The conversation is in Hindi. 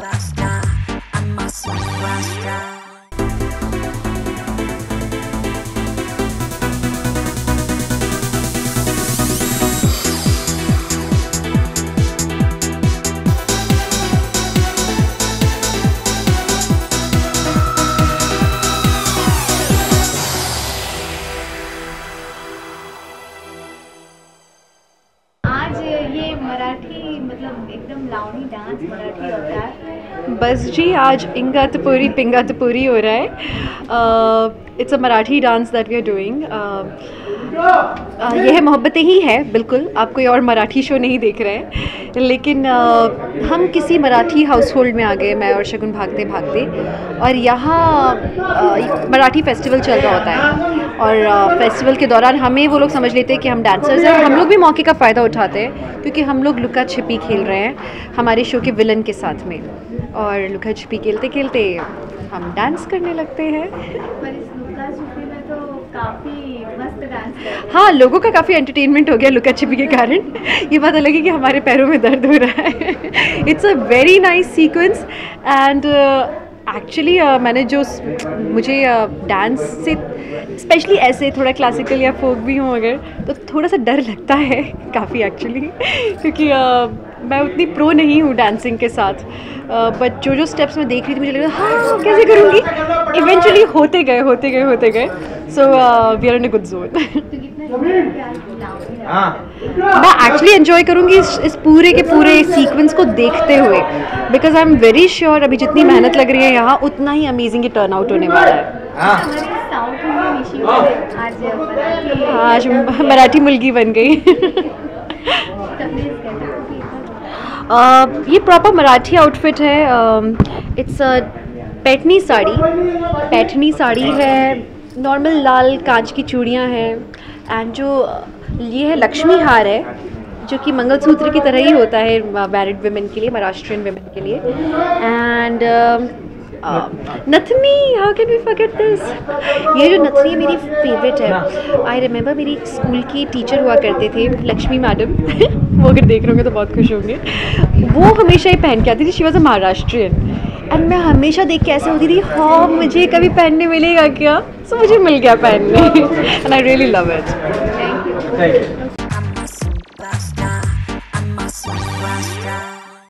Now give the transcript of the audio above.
superstar. I'm a आज ये मराठी मतलब एकदम लावणी डांस मराठी होता है बस जी आज इंगा तपूरी पिंगा हो रहा है। It's a Marathi dance that we are doing यह मोहब्बतें ही है बिल्कुल। आप कोई और मराठी शो नहीं देख रहे हैं। लेकिन uh, हम किसी मराठी हाउस होल्ड में आ गए मैं और शगुन भागते भागते और यहाँ uh, मराठी फेस्टिवल चल रहा होता है। और फेस्टिवल के दौरान हमें वो लोग समझ लेते हैं कि हम डांसर्स हैं। हम लोग भी मौके का फ़ायदा उठाते हैं क्योंकि हम लोग लुका छिपी खेल रहे हैं हमारे शो के विलन के साथ में। और लुका छिपी खेलते खेलते हम डांस करने लगते हैं। पर इस लुका छुपी में तो काफ़ी मस्त डांस कर रहे हैं। हाँ लोगों का काफ़ी एंटरटेनमेंट हो गया लुका छिपी के कारण। ये पता लगी कि हमारे पैरों में दर्द हो रहा है। It's a very nice sequence and actually uh, मैंने जो मुझे डांस uh, से स्पेशली ऐसे थोड़ा क्लासिकल या फोक भी हूँ अगर तो थोड़ा सा डर लगता है काफ़ी एक्चुअली क्योंकि uh, मैं उतनी प्रो नहीं हूँ डांसिंग के साथ। बट जो जो स्टेप्स मैं देख रही थी मुझे लग रहा हाँ कैसे करूँगी? इवेंचुअली होते गए होते गए होते गए। So we are in a good zone मैं एक्चुअली एंजॉय करूँगी इस, इस पूरे के पूरे सीक्वेंस को देखते हुए। Because I am very sure अभी जितनी मेहनत लग रही है यहाँ उतना ही अमेजिंग ये टर्न आउट होने वाला है। हाँ। आज मराठी मुलगी बन गई। ये प्रॉपर मराठी आउटफिट है इट्स अ पैठनी साड़ी। पैठनी साड़ी है नॉर्मल लाल कांच की चूड़ियाँ हैं एंड जो, ये है लक्ष्मी हार है, जो कि मंगलसूत्र की तरह ही होता है मैरिड वुमेन के लिए महाराष्ट्रियन वुमेन के लिए। And Nathni how can we forget this ये जो नथनी है मेरी फेवरेट है। आई रिमेंबर मेरी स्कूल की टीचर हुआ करते थे लक्ष्मी मैडम वो अगर देख रहे होंगे तो बहुत खुश होंगे। वो हमेशा ही पहन के आती थी she was a Maharashtrian and मैं हमेशा देख के ऐसे होती थी हाँ मुझे कभी पहनने मिलेगा क्या? सो so, मुझे मिल गया पहनने। And I really love it thank you